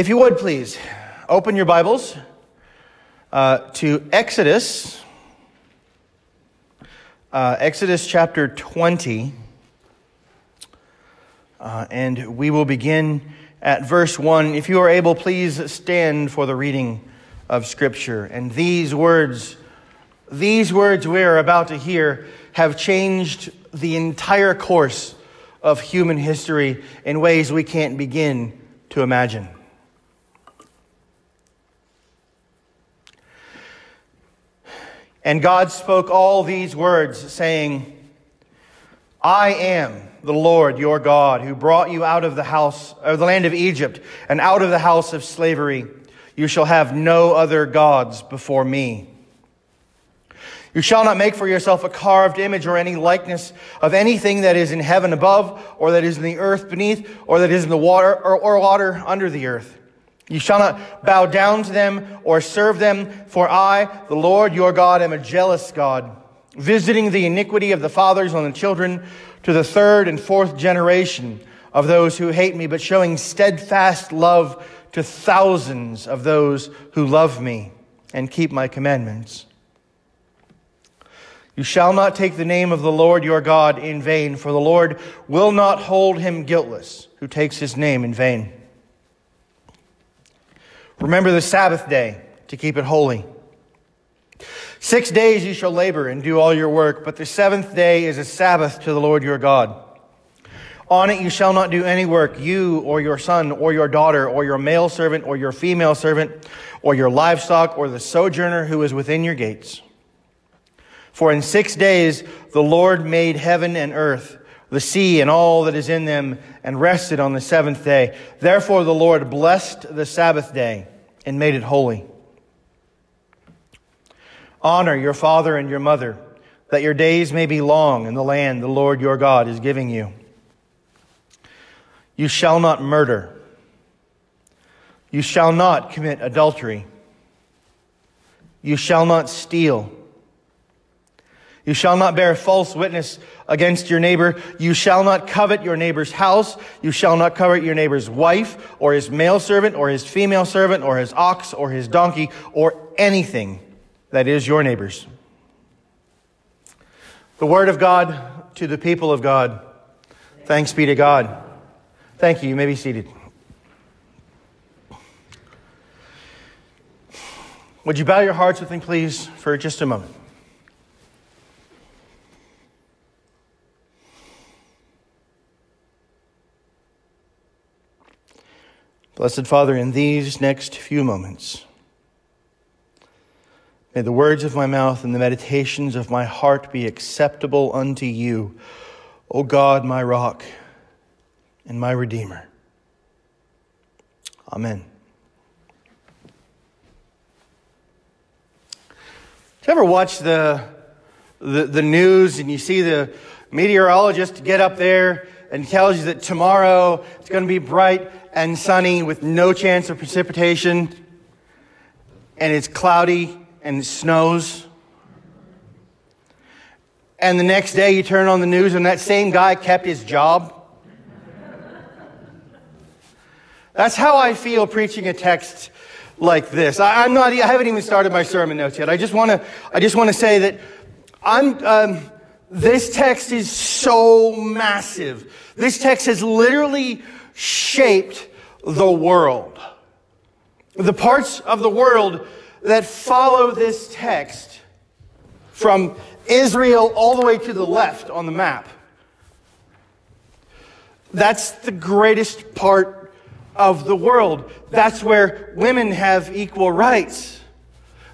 If you would please, open your Bibles uh, to Exodus, uh, Exodus chapter 20. Uh, and we will begin at verse 1. If you are able, please stand for the reading of Scripture. And these words, these words we are about to hear, have changed the entire course of human history in ways we can't begin to imagine. And God spoke all these words, saying, I am the Lord your God, who brought you out of the house of the land of Egypt and out of the house of slavery. You shall have no other gods before me. You shall not make for yourself a carved image or any likeness of anything that is in heaven above, or that is in the earth beneath, or that is in the water or, or water under the earth. You shall not bow down to them or serve them, for I, the Lord your God, am a jealous God, visiting the iniquity of the fathers on the children to the third and fourth generation of those who hate me, but showing steadfast love to thousands of those who love me and keep my commandments. You shall not take the name of the Lord your God in vain, for the Lord will not hold him guiltless who takes his name in vain. Remember the Sabbath day to keep it holy. Six days you shall labor and do all your work, but the seventh day is a Sabbath to the Lord your God. On it you shall not do any work, you or your son or your daughter or your male servant or your female servant or your livestock or the sojourner who is within your gates. For in six days the Lord made heaven and earth, the sea and all that is in them, and rested on the seventh day. Therefore the Lord blessed the Sabbath day and made it holy. Honor your father and your mother, that your days may be long in the land the Lord your God is giving you. You shall not murder. You shall not commit adultery. You shall not steal. You shall not bear false witness against your neighbor. You shall not covet your neighbor's house. You shall not covet your neighbor's wife, or his male servant, or his female servant, or his ox, or his donkey, or anything that is your neighbor's. The word of God to the people of God. Thanks be to God. Thank you. You may be seated. Would you bow your hearts with me, please, for just a moment? Blessed Father, in these next few moments, May the words of my mouth and the meditations of my heart be acceptable unto you, O God, my rock and my redeemer. Amen. Do you ever watch the, the, the news and you see the meteorologist get up there and tells you that tomorrow it's going to be bright and sunny with no chance of precipitation and it's cloudy and it snows. And the next day you turn on the news and that same guy kept his job. That's how I feel preaching a text like this. I, am not, I haven't even started my sermon notes yet. I just want to, I just want to say that I'm, um, this text is so massive. This text has literally shaped the world. The parts of the world that follow this text from Israel all the way to the left on the map. That's the greatest part of the world. That's where women have equal rights.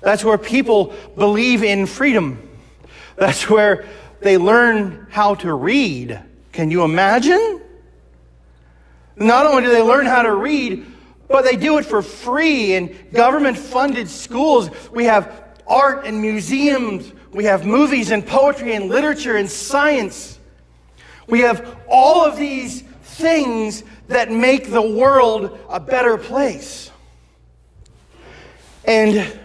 That's where people believe in freedom. That's where they learn how to read. Can you imagine? Not only do they learn how to read, but they do it for free in government funded schools. We have art and museums. We have movies and poetry and literature and science. We have all of these things that make the world a better place. And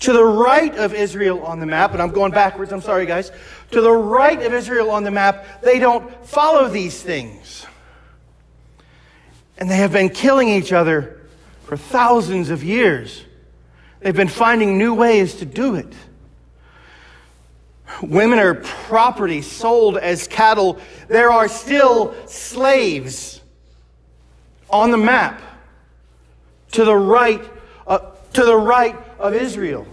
to the right of Israel on the map, and I'm going backwards, I'm sorry guys. To the right of Israel on the map, they don't follow these things. And they have been killing each other for thousands of years. They've been finding new ways to do it. Women are property sold as cattle. There are still slaves on the map to the right, uh, to the right of Israel.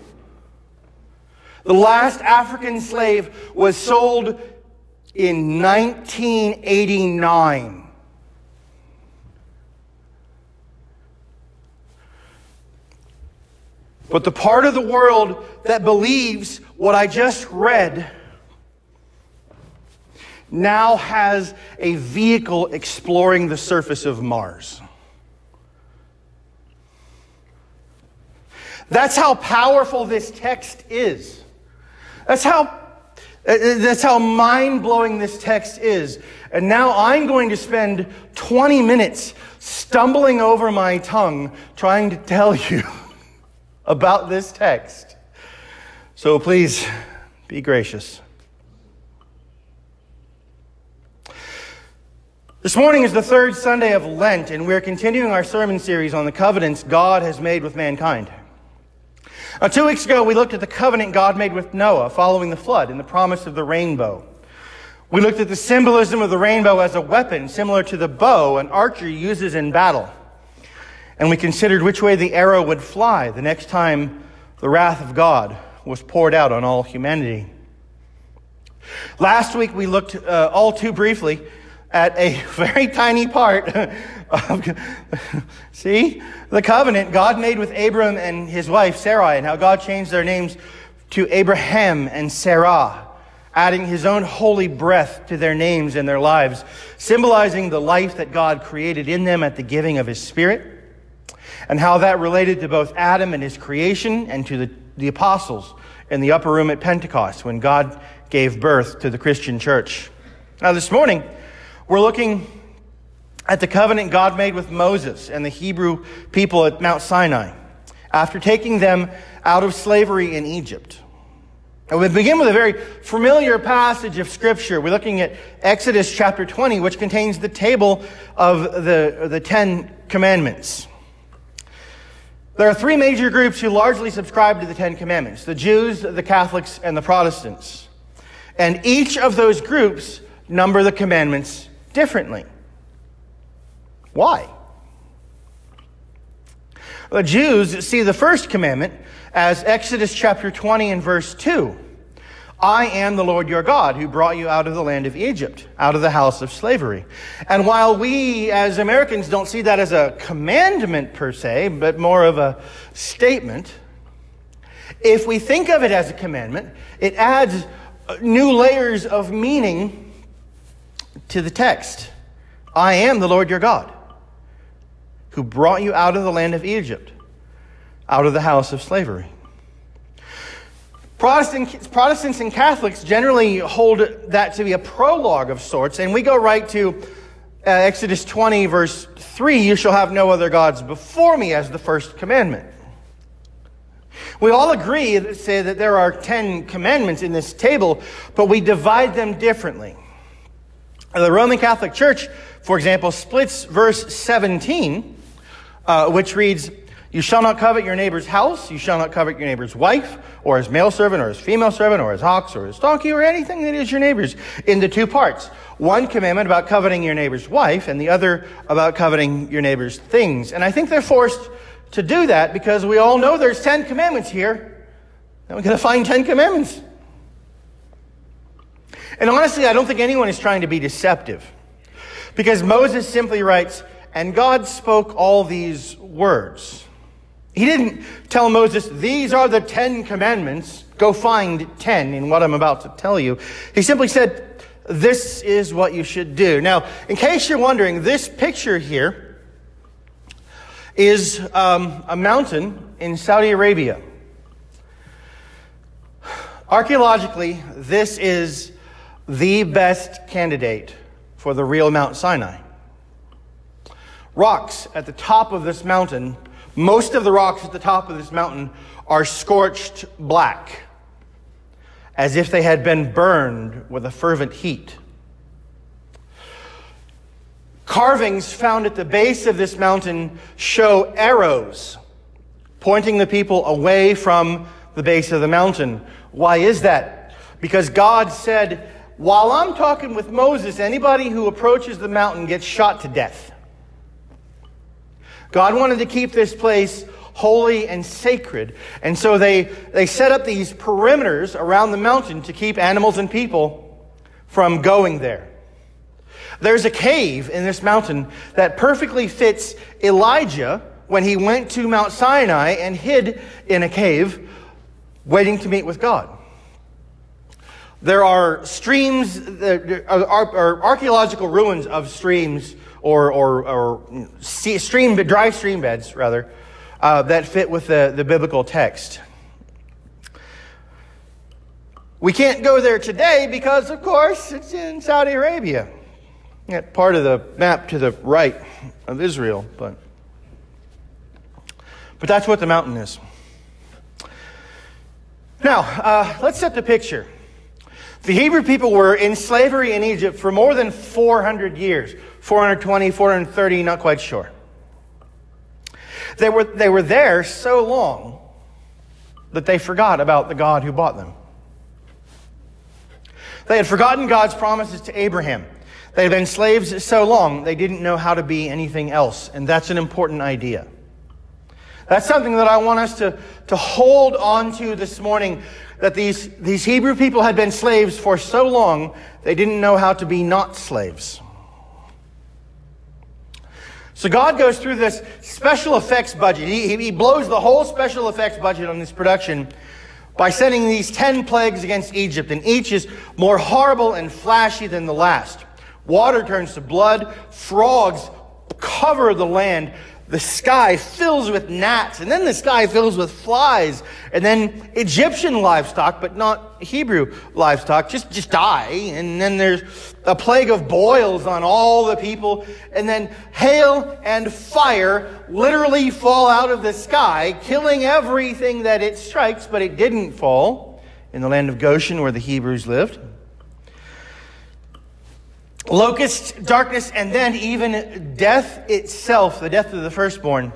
The last African slave was sold in 1989. But the part of the world that believes what I just read now has a vehicle exploring the surface of Mars. That's how powerful this text is. That's how uh, uh, that's how mind blowing this text is. And now I'm going to spend 20 minutes stumbling over my tongue trying to tell you about this text. So please be gracious. This morning is the third Sunday of Lent, and we're continuing our sermon series on the covenants God has made with mankind. Now, two weeks ago, we looked at the covenant God made with Noah following the flood and the promise of the rainbow. We looked at the symbolism of the rainbow as a weapon similar to the bow an archer uses in battle and we considered which way the arrow would fly the next time the wrath of God was poured out on all humanity. Last week, we looked uh, all too briefly at a very tiny part of, see, the covenant God made with Abram and his wife Sarai, and how God changed their names to Abraham and Sarah, adding his own holy breath to their names and their lives, symbolizing the life that God created in them at the giving of his Spirit and how that related to both Adam and his creation and to the, the apostles in the upper room at Pentecost when God gave birth to the Christian church. Now, this morning, we're looking at the covenant God made with Moses and the Hebrew people at Mount Sinai after taking them out of slavery in Egypt. And we begin with a very familiar passage of Scripture. We're looking at Exodus chapter 20, which contains the table of the, the Ten Commandments. There are three major groups who largely subscribe to the Ten Commandments the Jews, the Catholics, and the Protestants. And each of those groups number the commandments differently. Why? The Jews see the first commandment as Exodus chapter 20 and verse 2. I am the Lord your God who brought you out of the land of Egypt, out of the house of slavery. And while we as Americans don't see that as a commandment per se, but more of a statement, if we think of it as a commandment, it adds new layers of meaning to the text. I am the Lord your God who brought you out of the land of Egypt, out of the house of slavery. Protestant, Protestants and Catholics generally hold that to be a prologue of sorts, and we go right to uh, Exodus 20, verse 3 You shall have no other gods before me, as the first commandment. We all agree say that there are 10 commandments in this table, but we divide them differently. The Roman Catholic Church, for example, splits verse 17, uh, which reads, you shall not covet your neighbor's house. You shall not covet your neighbor's wife, or his male servant, or his female servant, or his ox, or his donkey, or anything that is your neighbor's, into two parts. One commandment about coveting your neighbor's wife, and the other about coveting your neighbor's things. And I think they're forced to do that because we all know there's Ten Commandments here. And we're going to find Ten Commandments. And honestly, I don't think anyone is trying to be deceptive. Because Moses simply writes, and God spoke all these words. He didn't tell Moses, these are the Ten Commandments. Go find ten in what I'm about to tell you. He simply said, this is what you should do. Now, in case you're wondering, this picture here is um, a mountain in Saudi Arabia. Archaeologically, this is the best candidate for the real Mount Sinai. Rocks at the top of this mountain most of the rocks at the top of this mountain are scorched black, as if they had been burned with a fervent heat. carvings found at the base of this mountain show arrows pointing the people away from the base of the mountain. Why is that? Because God said, while I'm talking with Moses, anybody who approaches the mountain gets shot to death. God wanted to keep this place holy and sacred. And so they, they set up these perimeters around the mountain to keep animals and people from going there. There's a cave in this mountain that perfectly fits Elijah when he went to Mount Sinai and hid in a cave waiting to meet with God. There are streams, there are archaeological ruins of streams or, or, or stream, dry stream beds, rather, uh, that fit with the, the biblical text. We can't go there today because, of course, it's in Saudi Arabia. That part of the map to the right of Israel, but but that's what the mountain is. Now, uh, let's set the picture. The Hebrew people were in slavery in Egypt for more than 400 years 420, 430, not quite sure. They were, they were there so long that they forgot about the God who bought them. They had forgotten God's promises to Abraham. They had been slaves so long, they didn't know how to be anything else. And that's an important idea. That's something that I want us to, to hold on to this morning. That these, these Hebrew people had been slaves for so long, they didn't know how to be not slaves. So God goes through this special effects budget. He, he blows the whole special effects budget on this production by sending these 10 plagues against Egypt, and each is more horrible and flashy than the last. Water turns to blood, frogs cover the land, the sky fills with gnats, and then the sky fills with flies, and then Egyptian livestock, but not Hebrew livestock, just, just die. And then there's a plague of boils on all the people, and then hail and fire literally fall out of the sky, killing everything that it strikes, but it didn't fall in the land of Goshen where the Hebrews lived locust, darkness, and then even death itself, the death of the firstborn.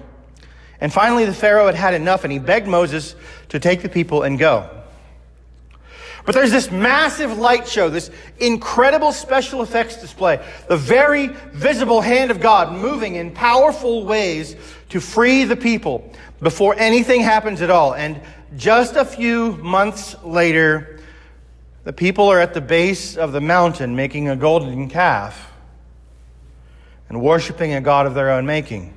And finally, the Pharaoh had had enough and he begged Moses to take the people and go. But there's this massive light show, this incredible special effects display, the very visible hand of God moving in powerful ways to free the people before anything happens at all. And just a few months later, the people are at the base of the mountain making a golden calf and worshiping a God of their own making.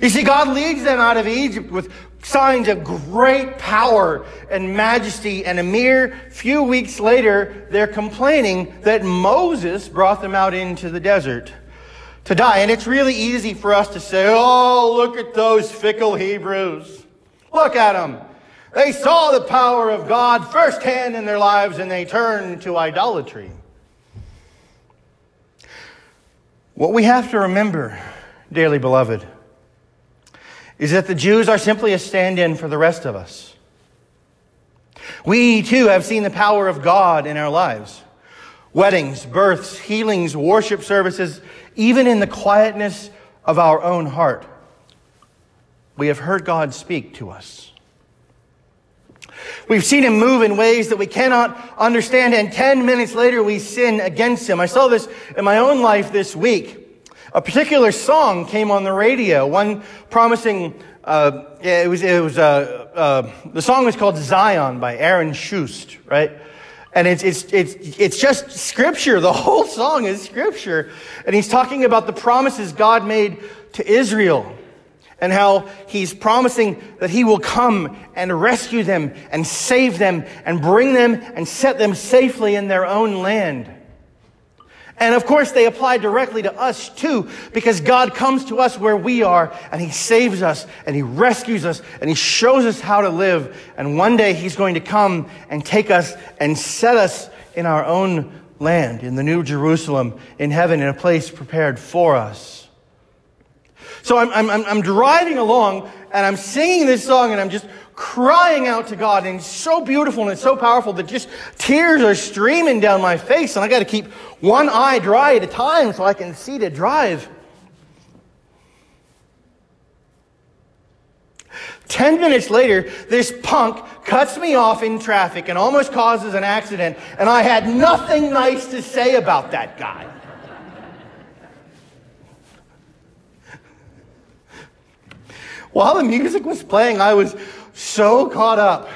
You see, God leads them out of Egypt with signs of great power and majesty, and a mere few weeks later, they're complaining that Moses brought them out into the desert to die. And it's really easy for us to say, oh, look at those fickle Hebrews. Look at them. They saw the power of God firsthand in their lives and they turned to idolatry. What we have to remember, dearly beloved, is that the Jews are simply a stand in for the rest of us. We too have seen the power of God in our lives. Weddings, births, healings, worship services, even in the quietness of our own heart. We have heard God speak to us. We've seen him move in ways that we cannot understand, and 10 minutes later we sin against him. I saw this in my own life this week. A particular song came on the radio, one promising, uh, it was, it was, uh, uh, the song was called Zion by Aaron Shust, right? And it's, it's, it's, it's just scripture. The whole song is scripture. And he's talking about the promises God made to Israel and how he's promising that he will come and rescue them and save them and bring them and set them safely in their own land. And of course, they apply directly to us too, because God comes to us where we are and He saves us and He rescues us and He shows us how to live. And one day He's going to come and take us and set us in our own land, in the New Jerusalem, in heaven, in a place prepared for us. So I'm, I'm, I'm driving along and I'm singing this song and I'm just crying out to God. And it's so beautiful and it's so powerful that just tears are streaming down my face. And I got to keep one eye dry at a time so I can see to drive. Ten minutes later, this punk cuts me off in traffic and almost causes an accident, and I had nothing nice to say about that guy. While the music was playing, I was so caught up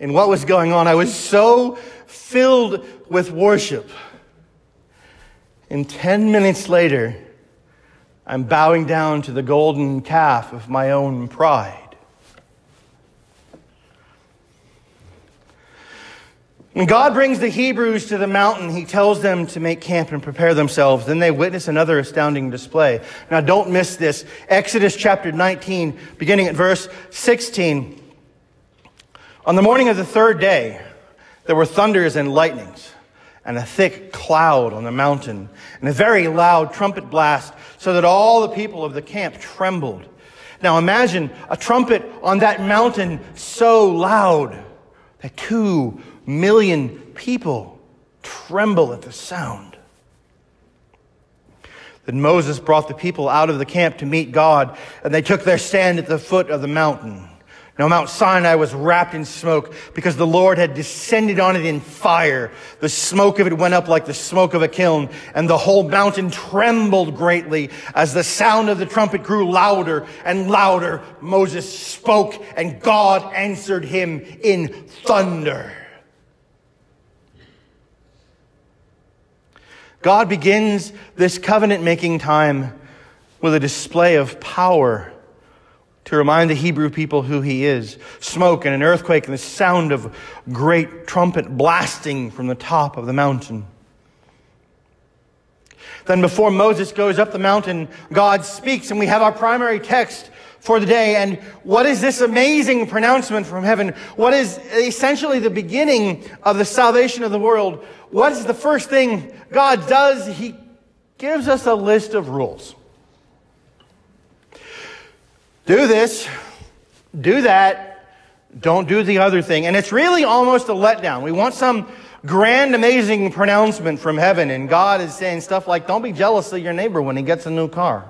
in what was going on. I was so filled with worship. And 10 minutes later, I'm bowing down to the golden calf of my own pride. When God brings the Hebrews to the mountain, he tells them to make camp and prepare themselves. Then they witness another astounding display. Now, don't miss this. Exodus chapter 19, beginning at verse 16. On the morning of the third day, there were thunders and lightnings, and a thick cloud on the mountain, and a very loud trumpet blast, so that all the people of the camp trembled. Now, imagine a trumpet on that mountain so loud that two million people tremble at the sound. Then Moses brought the people out of the camp to meet God, and they took their stand at the foot of the mountain. Now, Mount Sinai was wrapped in smoke because the Lord had descended on it in fire. The smoke of it went up like the smoke of a kiln, and the whole mountain trembled greatly as the sound of the trumpet grew louder and louder. Moses spoke, and God answered him in thunder. God begins this covenant making time with a display of power to remind the Hebrew people who he is. Smoke and an earthquake and the sound of great trumpet blasting from the top of the mountain. Then before Moses goes up the mountain, God speaks and we have our primary text for the day. And what is this amazing pronouncement from heaven? What is essentially the beginning of the salvation of the world? What is the first thing God does? He gives us a list of rules. Do this, do that, don't do the other thing. And it's really almost a letdown. We want some grand, amazing pronouncement from heaven, and God is saying stuff like, don't be jealous of your neighbor when he gets a new car.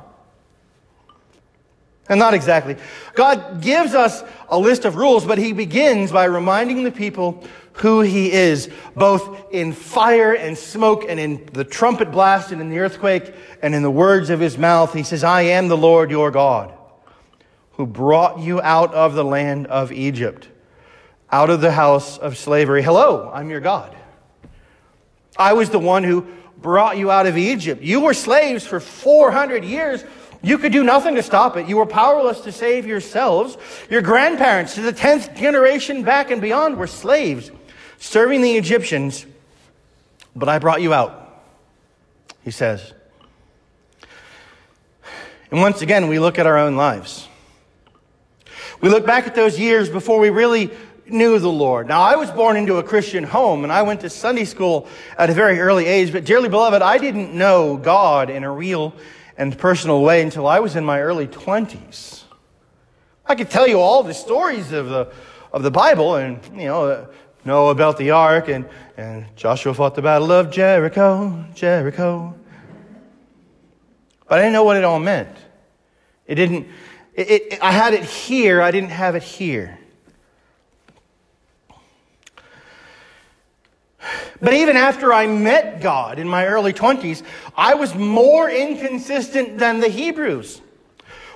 And not exactly. God gives us a list of rules, but he begins by reminding the people who he is, both in fire and smoke and in the trumpet blast and in the earthquake and in the words of his mouth. He says, I am the Lord your God who brought you out of the land of Egypt, out of the house of slavery. Hello, I'm your God. I was the one who brought you out of Egypt. You were slaves for 400 years. You could do nothing to stop it. You were powerless to save yourselves. Your grandparents, to the 10th generation back and beyond, were slaves serving the Egyptians. But I brought you out, he says. And once again, we look at our own lives. We look back at those years before we really knew the Lord. Now, I was born into a Christian home and I went to Sunday school at a very early age, but dearly beloved, I didn't know God in a real and personal way until I was in my early 20s. I could tell you all the stories of the, of the Bible and, you know, uh, know about the ark and, and Joshua fought the battle of Jericho, Jericho. But I didn't know what it all meant. It didn't, it, it, I had it here, I didn't have it here. But even after I met God in my early 20s, I was more inconsistent than the Hebrews.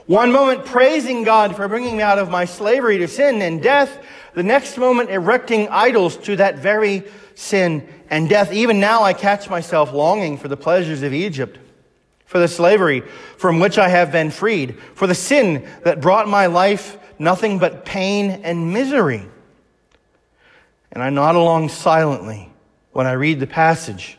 One moment praising God for bringing me out of my slavery to sin and death, the next moment erecting idols to that very sin and death. Even now I catch myself longing for the pleasures of Egypt for the slavery from which I have been freed, for the sin that brought my life nothing but pain and misery. And I nod along silently when I read the passage.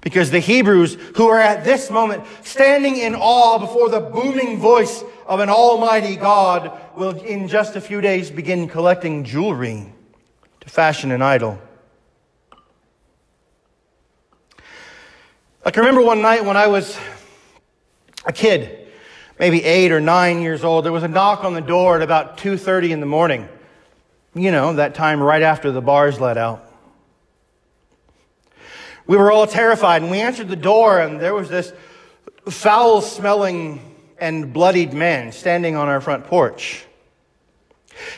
Because the Hebrews, who are at this moment standing in awe before the booming voice of an almighty God, will in just a few days begin collecting jewelry to fashion an idol. I can remember one night when I was a kid. maybe eight or nine years old, there was a knock on the door at about 2.30 in the morning. You know, that time right after the bars let out. We were all terrified and we answered the door and there was this foul smelling and bloodied man standing on our front porch.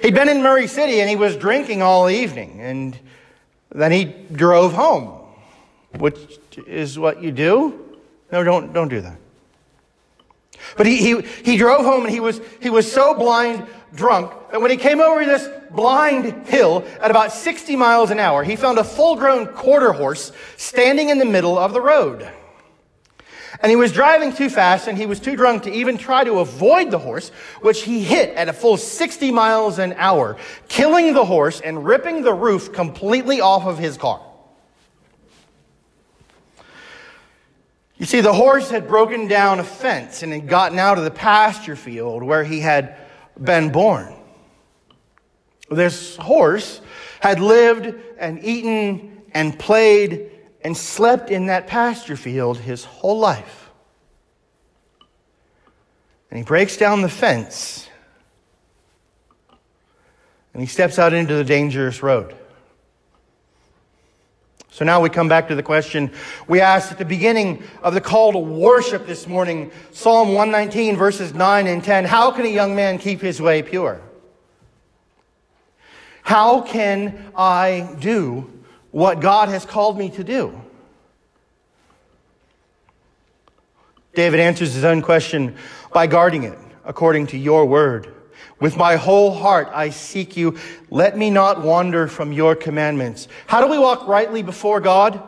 He'd been in Murray City and he was drinking all evening and then he drove home, which is what you do. No, don't, don't do that. But he, he, he drove home and he was, he was so blind drunk that when he came over this blind hill at about 60 miles an hour, he found a full grown quarter horse standing in the middle of the road. And he was driving too fast and he was too drunk to even try to avoid the horse, which he hit at a full 60 miles an hour, killing the horse and ripping the roof completely off of his car. You see, the horse had broken down a fence and had gotten out of the pasture field where he had been born. This horse had lived and eaten and played and slept in that pasture field his whole life. And he breaks down the fence and he steps out into the dangerous road. So now we come back to the question we asked at the beginning of the call to worship this morning, Psalm 119, verses 9 and 10. How can a young man keep his way pure? How can I do what God has called me to do? David answers his own question by guarding it according to your word. With my whole heart I seek you. Let me not wander from your commandments. How do we walk rightly before God?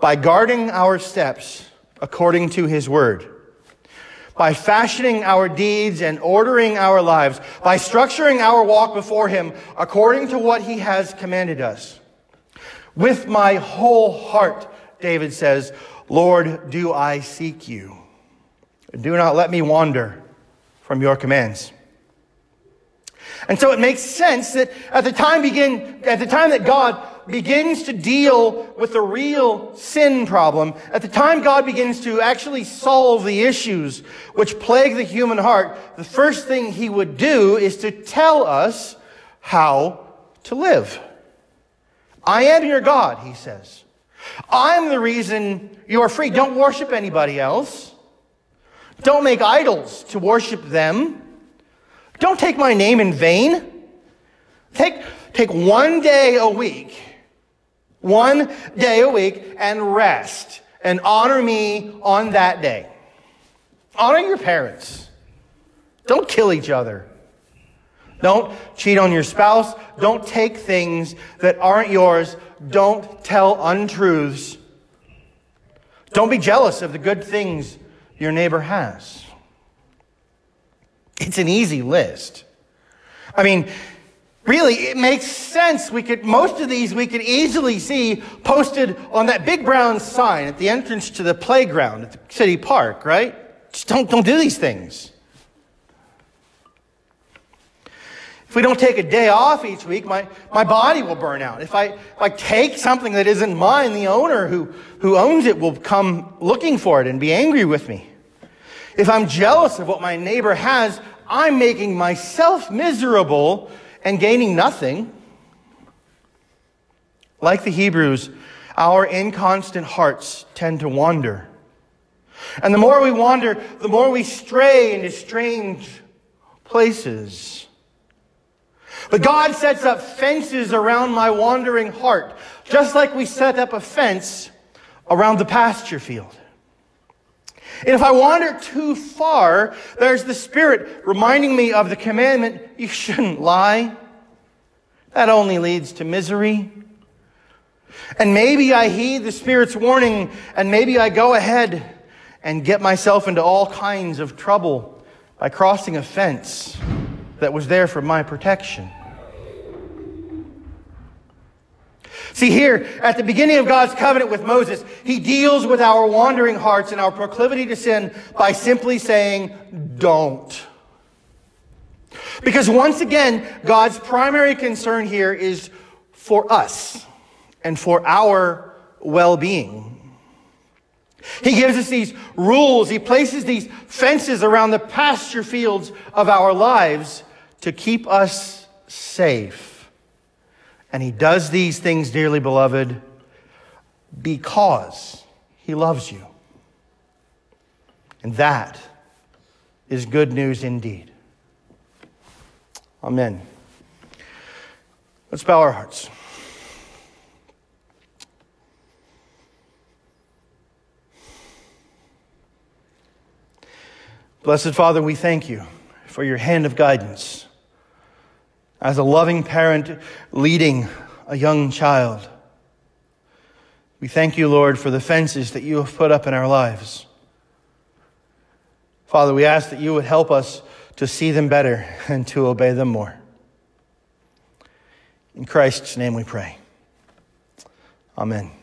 By guarding our steps according to his word. By fashioning our deeds and ordering our lives. By structuring our walk before him according to what he has commanded us. With my whole heart, David says, Lord, do I seek you. Do not let me wander from your commands. And so it makes sense that at the time begin, at the time that God begins to deal with the real sin problem, at the time God begins to actually solve the issues which plague the human heart, the first thing he would do is to tell us how to live. I am your God, he says. I'm the reason you are free. Don't worship anybody else. Don't make idols to worship them. Don't take my name in vain. Take, take one day a week, one day a week, and rest and honor me on that day. Honor your parents. Don't kill each other. Don't cheat on your spouse. Don't take things that aren't yours. Don't tell untruths. Don't be jealous of the good things your neighbor has. It's an easy list. I mean, really, it makes sense. We could, most of these we could easily see posted on that big brown sign at the entrance to the playground at the city park, right? Just don't, don't do these things. If we don't take a day off each week, my, my body will burn out. If I, if I take something that isn't mine, the owner who, who owns it will come looking for it and be angry with me. If I'm jealous of what my neighbor has, I'm making myself miserable and gaining nothing. Like the Hebrews, our inconstant hearts tend to wander. And the more we wander, the more we stray into strange places. But God sets up fences around my wandering heart, just like we set up a fence around the pasture field. And if I wander too far, there's the Spirit reminding me of the commandment, you shouldn't lie. That only leads to misery. And maybe I heed the Spirit's warning, and maybe I go ahead and get myself into all kinds of trouble by crossing a fence that was there for my protection. See, here, at the beginning of God's covenant with Moses, he deals with our wandering hearts and our proclivity to sin by simply saying, don't. Because once again, God's primary concern here is for us and for our well being. He gives us these rules. He places these fences around the pasture fields of our lives to keep us safe. And He does these things, dearly beloved, because He loves you. And that is good news indeed. Amen. Let's bow our hearts. Blessed Father, we thank you for your hand of guidance. As a loving parent leading a young child, we thank you, Lord, for the fences that you have put up in our lives. Father, we ask that you would help us to see them better and to obey them more. In Christ's name we pray. Amen.